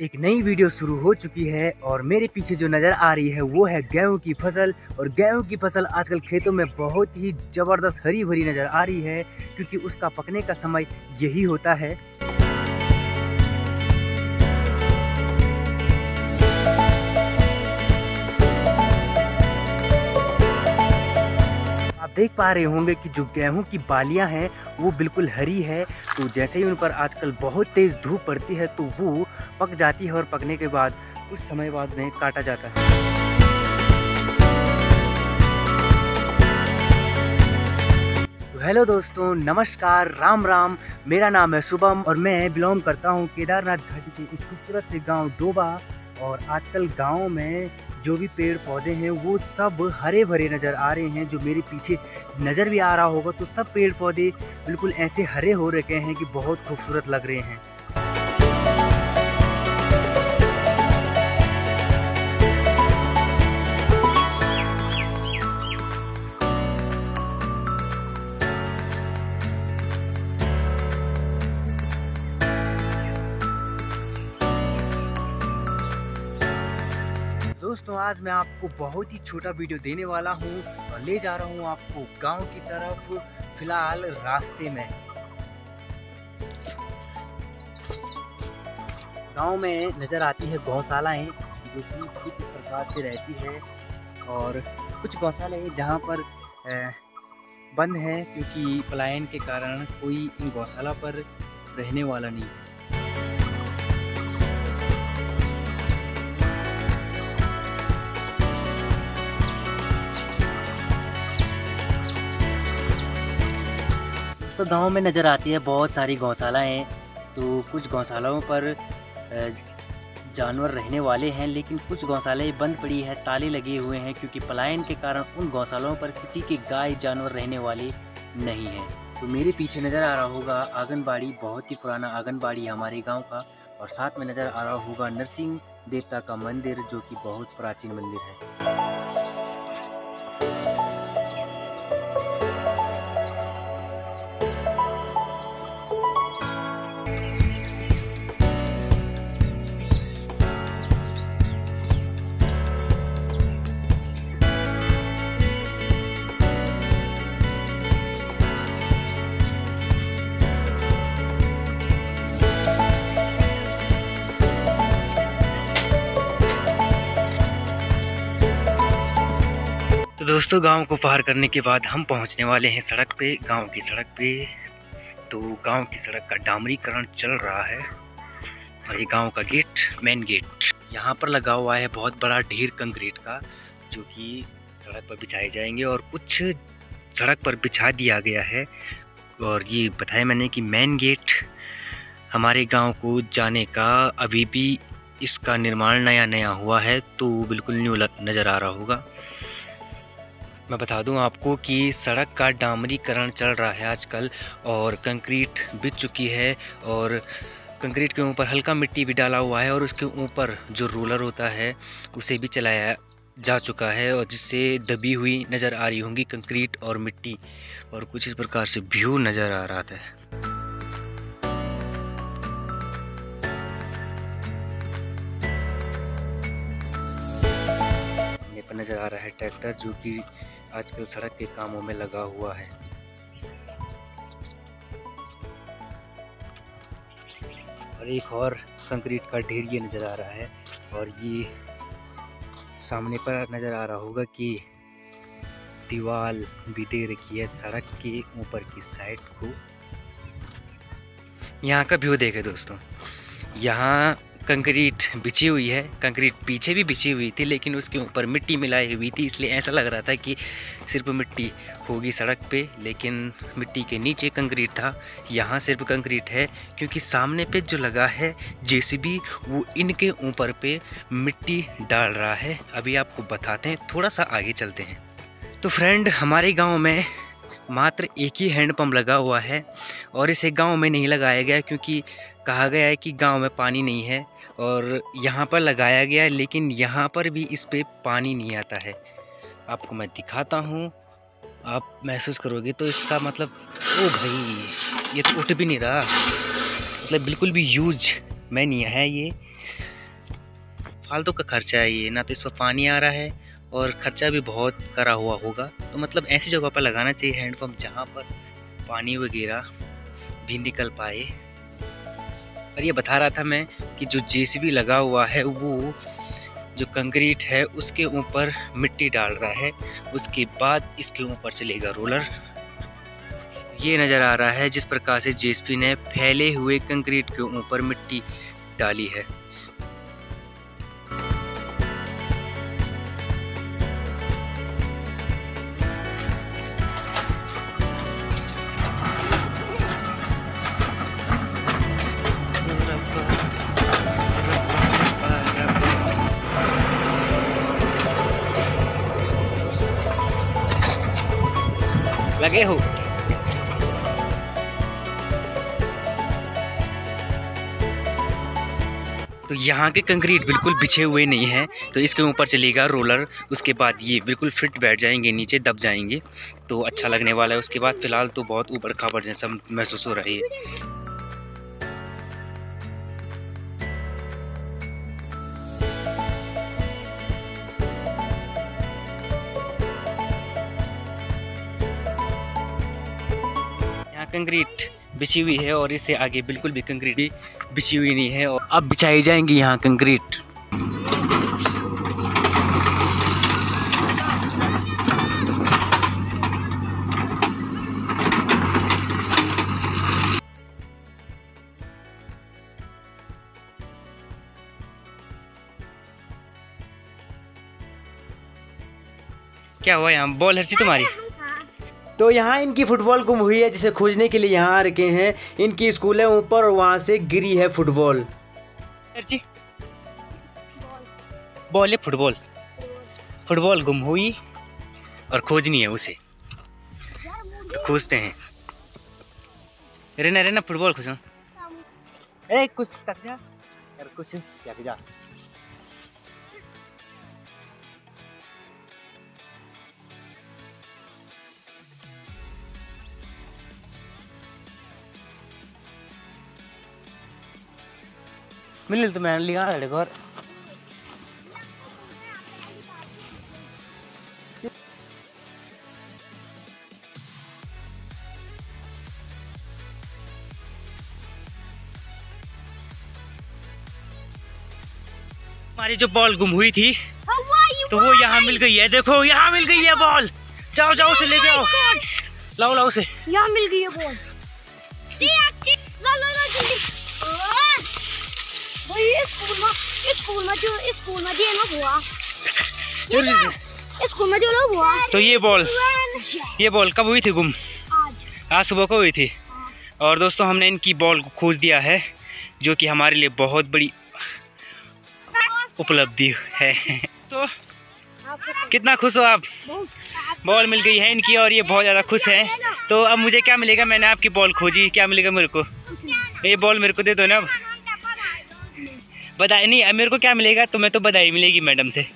एक नई वीडियो शुरू हो चुकी है और मेरे पीछे जो नज़र आ रही है वो है गेहूँ की फ़सल। और गेहूँ की फ़सल आजकल खेतों में बहुत ही ज़बरदस्त हरी भरी नज़र आ रही है क्योंकि उसका पकने का समय यही होता है। देख पा रहे होंगे कि जो गेहूँ की बालियाँ हैं, वो बिल्कुल हरी है। तो जैसे ही उन पर आजकल बहुत तेज़ धूप पड़ती है तो वो पक जाती है और पकने के बाद कुछ समय बाद में काटा जाता है। तो हेलो दोस्तों, नमस्कार, राम राम। मेरा नाम है शुभम और मैं बिलोंग करता हूँ केदारनाथ घाटी के इस खूबसूरत से गाँव डोबा। और आजकल गाँव में जो भी पेड़ पौधे हैं, वो सब हरे भरे नज़र आ रहे हैं। जो मेरे पीछे नज़र भी आ रहा होगा तो सब पेड़ पौधे बिल्कुल ऐसे हरे हो रखे हैं कि बहुत खूबसूरत लग रहे हैं। दोस्तों आज मैं आपको बहुत ही छोटा वीडियो देने वाला हूँ और ले जा रहा हूँ आपको गाँव की तरफ़, फ़िलहाल रास्ते में। गाँव में नज़र आती है गौशालाएँ, जो कि कुछ प्रकार से रहती है और कुछ गौशाले हैं जहाँ पर बंद है क्योंकि पलायन के कारण कोई इन गौशाला पर रहने वाला नहीं है। तो गाँव में नज़र आती है, बहुत सारी गौशालाएँ तो कुछ गौशालाओं पर जानवर रहने वाले हैं, लेकिन कुछ गौशालाएँ बंद पड़ी है, ताले लगे हुए हैं, क्योंकि पलायन के कारण उन गौशालाओं पर किसी के गाय जानवर रहने वाले नहीं हैं। तो मेरे पीछे नज़र आ रहा होगा आंगनबाड़ी, बहुत ही पुराना आंगनबाड़ी हमारे गाँव का, और साथ में नज़र आ रहा होगा नरसिंह देवता का मंदिर, जो कि बहुत प्राचीन मंदिर है। तो दोस्तों, गाँव को पार करने के बाद हम पहुँचने वाले हैं सड़क पे, गाँव की सड़क पे। तो गाँव की सड़क का डामरीकरण चल रहा है और ये गाँव का गेट मेन गेट यहाँ पर लगा हुआ है बहुत बड़ा ढेर कंक्रीट का, जो कि सड़क पर बिछाए जाएँगे और कुछ सड़क पर बिछा दिया गया है। और ये बताया मैंने कि मेन गेट हमारे गाँव को जाने का अभी भी इसका निर्माण नया नया हुआ है तो बिल्कुल न्यू नज़र आ रहा होगा। मैं बता दूँ आपको कि सड़क का डामरीकरण चल रहा है आजकल और कंक्रीट बिछ चुकी है और कंक्रीट के ऊपर हल्का मिट्टी भी डाला हुआ है और उसके ऊपर जो रोलर होता है उसे भी चलाया जा चुका है और जिससे दबी हुई नज़र आ रही होंगी कंक्रीट और मिट्टी और कुछ इस प्रकार से व्यू नज़र आ रहा था। नज़र आ रहा है ट्रैक्टर जो कि आजकल सड़क के कामों में लगा हुआ है। और एक और कंक्रीट का ढेर ये नज़र आ रहा है और ये सामने पर नज़र आ रहा होगा कि दीवार भी दे रखी है सड़क के ऊपर की साइड को। यहाँ का व्यू देखे दोस्तों। यहाँ कंक्रीट बिछी हुई है, कंक्रीट पीछे भी बिछी हुई थी, लेकिन उसके ऊपर मिट्टी मिलाई हुई थी, इसलिए ऐसा लग रहा था कि सिर्फ़ मिट्टी होगी सड़क पे, लेकिन मिट्टी के नीचे कंक्रीट था, यहाँ सिर्फ़ कंक्रीट है, क्योंकि सामने पे जो लगा है जेसीबी, वो इनके ऊपर पे मिट्टी डाल रहा है। अभी आपको बताते हैं, थोड़ा सा आगे चलते हैं। तो फ्रेंड, हमारे गाँव में मात्र एक ही हैंडपम्प लगा हुआ है और इसे गाँव में नहीं लगाया गया क्योंकि कहा गया है कि गाँव में पानी नहीं है और यहाँ पर लगाया गया है, लेकिन यहाँ पर भी इस पर पानी नहीं आता है। आपको मैं दिखाता हूँ। आप महसूस करोगे तो इसका मतलब ओ भाई, ये तो उठ भी नहीं रहा। मतलब बिल्कुल भी यूज़ में नहीं है ये। फालतू का खर्चा है ये, ना तो इस पर पानी आ रहा है और ख़र्चा भी बहुत करा हुआ होगा। तो मतलब ऐसी जगह पर लगाना चाहिए हैंडपम्प जहाँ पर पानी वगैरह भी निकल पाए। और ये बता रहा था मैं कि जो जेसीबी लगा हुआ है, वो जो कंक्रीट है, उसके ऊपर मिट्टी डाल रहा है। उसके बाद इसके ऊपर चलेगा रोलर। ये नज़र आ रहा है जिस प्रकार से जेसीबी ने फैले हुए कंक्रीट के ऊपर मिट्टी डाली है। लगे हो। तो यहाँ के कंक्रीट बिल्कुल बिछे हुए नहीं हैं तो इसके ऊपर चलेगा रोलर, उसके बाद ये बिल्कुल फिट बैठ जाएँगे, नीचे दब जाएँगे तो अच्छा लगने वाला है। उसके बाद फ़िलहाल तो बहुत ऊपर खापड़ जैसा महसूस हो रही है। कंक्रीट बिछी हुई है और इससे आगे बिल्कुल भी कंक्रीट बिछी हुई नहीं है और अब बिछाई जाएँगी यहाँ कंक्रीट। क्या हुआ यहाँ? बॉल हरसी तुम्हारी? तो यहाँ इनकी फुटबॉल गुम हुई है जिसे खोजने के लिए यहाँ आ रखे हैं। इनकी स्कूल है ऊपर और वहाँ से गिरी है फुटबॉल। बॉल है फुटबॉल। फुटबॉल गुम हुई और खोजनी है उसे। तो खोजते हैं। रहना रहना फुटबॉल खोजो। ए कुछ तक जा। यार कुछ क्या जा मिल तो मैं लिया घर हमारी जो बॉल गुम हुई थी तो वो यहाँ मिल गई है देखो यहाँ मिल गई है बॉल। जाओ जाओ उसे ले जाओ लाओ लाओ उसे। यहाँ मिल गई है बॉल। स्कूल में स्कूल में जो स्कूल में जो ना हुआ स्कूल में जो हुआ तो ये बॉल ये बॉल कब हुई थी गुम आज आज सुबह को हुई थी और दोस्तों हमने इनकी बॉल को खोज दिया है जो कि हमारे लिए बहुत बड़ी उपलब्धि है। तो कितना खुश हो आप? बॉल मिल गई है इनकी और ये बहुत ज़्यादा खुश है। तो अब मुझे क्या मिलेगा? मैंने आपकी बॉल खोजी। क्या मिलेगा मेरे को? ये बॉल मेरे को दे दो ना अब। बधाई नहीं मेरे को क्या मिलेगा? तुम्हें तो बधाई मिलेगी मैडम से।